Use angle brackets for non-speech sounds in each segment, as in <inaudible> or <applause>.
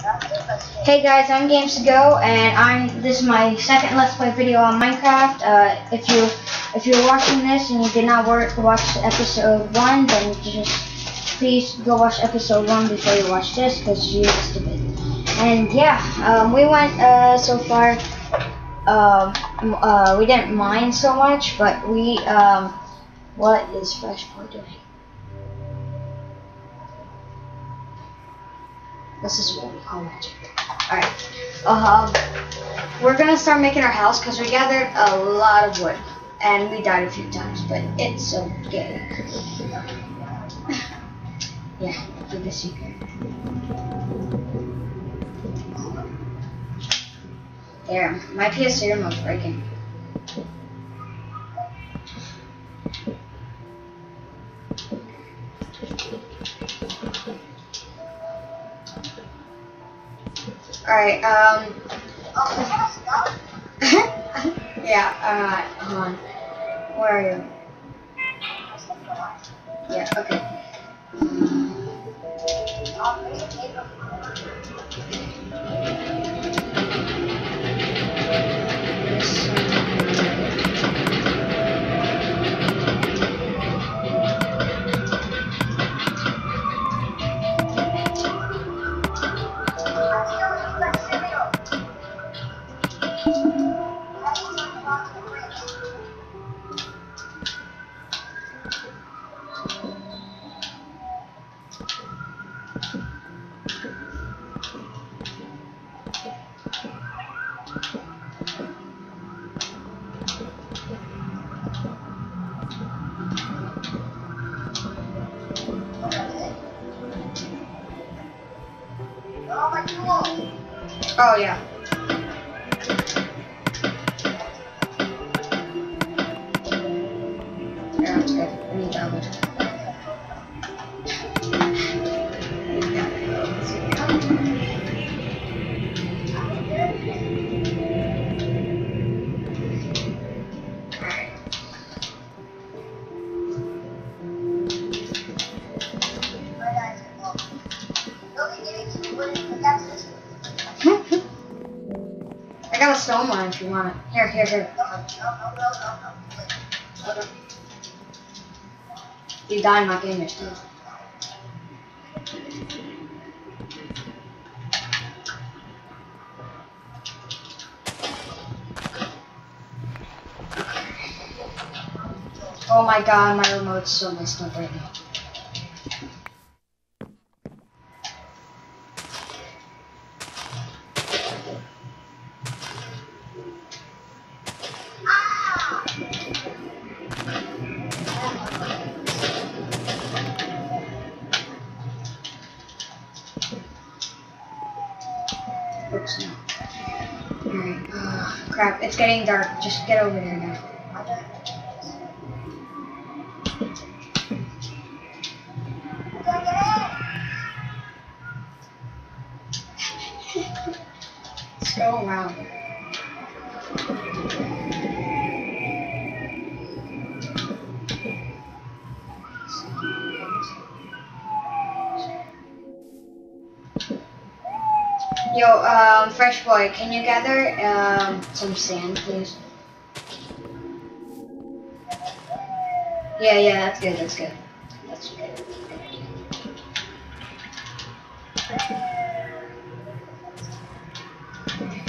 Hey guys, I'm Games to Go, and I'm this is my second Let's Play video on Minecraft. Uh, if you if you're watching this and you did not watch episode one, then just please go watch episode one before you watch this because you missed a bit. And yeah, um, we went uh, so far. Um, uh, we didn't mine so much, but we um, what is Fresh Boy doing? This is what we call magic. Alright. Um, we're gonna start making our house because we gathered a lot of wood. And we died a few times, but it's okay. <sighs> yeah, do the secret. There, my PS3 remote's breaking. Alright, um. <laughs> yeah, alright, hold on. Where are you? Yeah, okay. Oh yeah. If you want. Here, here, here. You die, I'm not getting. Oh my god, my remote's so messed up right now. It's getting dark. Just get over there now. <laughs> Let's go around. Yo, um, Fresh Boy, can you gather um, some sand, please? Yeah, yeah, that's good, that's good. That's good. Put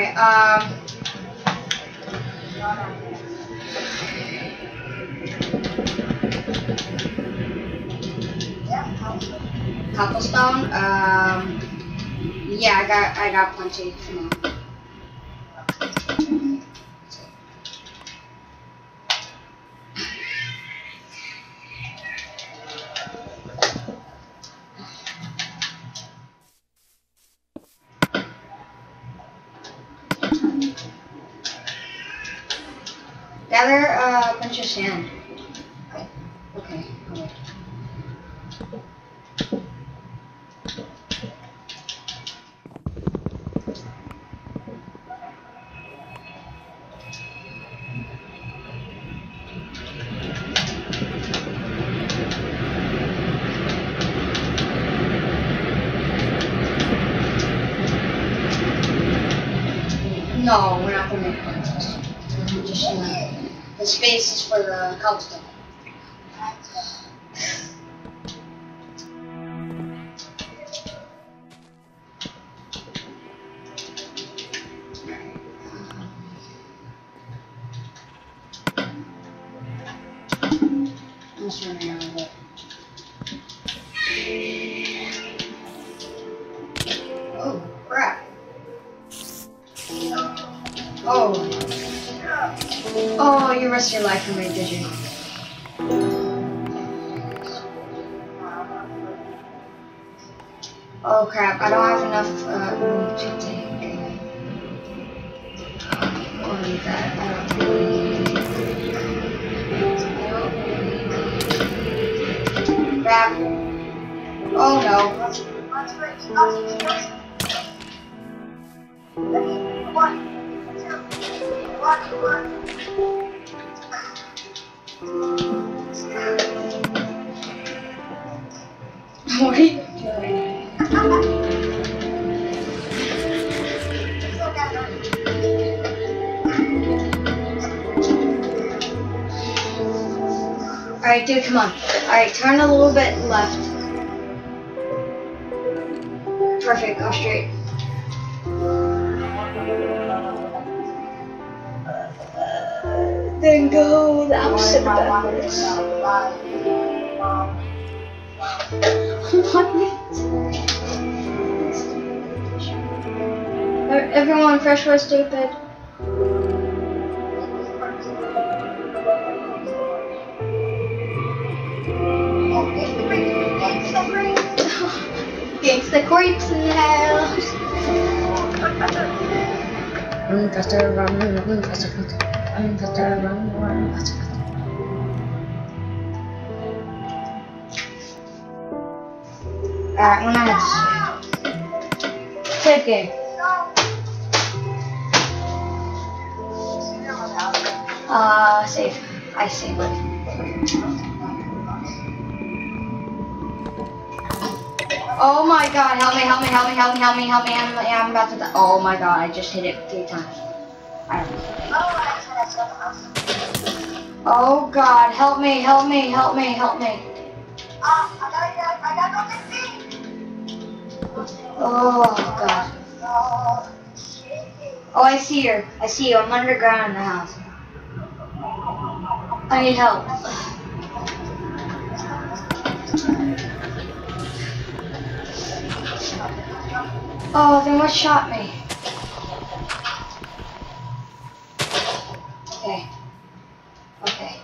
Alright, um. Cobblestone, um. Yeah, I got I got plenty uh, a the space is for the cobblestone. Oh, crap. Oh. Oh, you risked your life for me, did you? Oh crap, I don't have enough uh, room to take. Or that, I don't Crap. Oh no. What you? Alright, dude, come on. Alright, turn a little bit left. Perfect, go straight. Then go the opposite backwards. What? Everyone, fresh was stupid. Gangsta creeps in the house. Run faster, run, run faster, faster. Run faster, run, run faster, faster. Alright, we're not. Save. Uh, save. I save it. Oh my god, help me, help me, help me, help me, help me, help me, I'm, I'm about to die. Oh my god, I just hit it three times. I don't know. Oh god, help me, help me, help me, help me. Oh god. Oh, I see her. I see you. I'm underground in the house. I need help. Oh, then what shot me? Okay.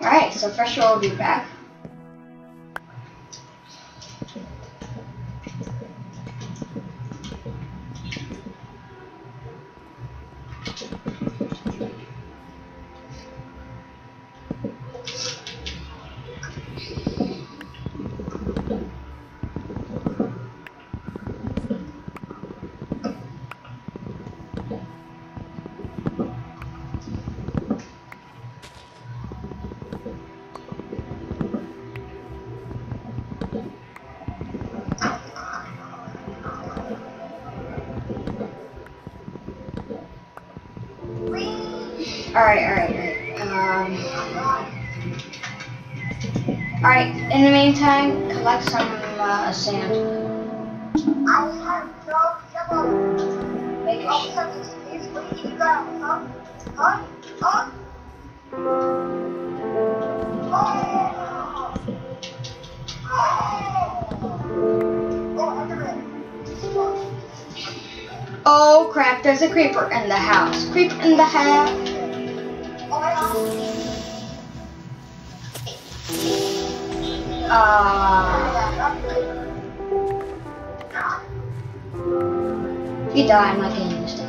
Alright, so first roll will be back. Alright, alright, alright. Um, alright, in the meantime, collect some uh, sand. Make a sh- Oh crap, there's a creeper in the house. Creep in the house. Uh, he died like in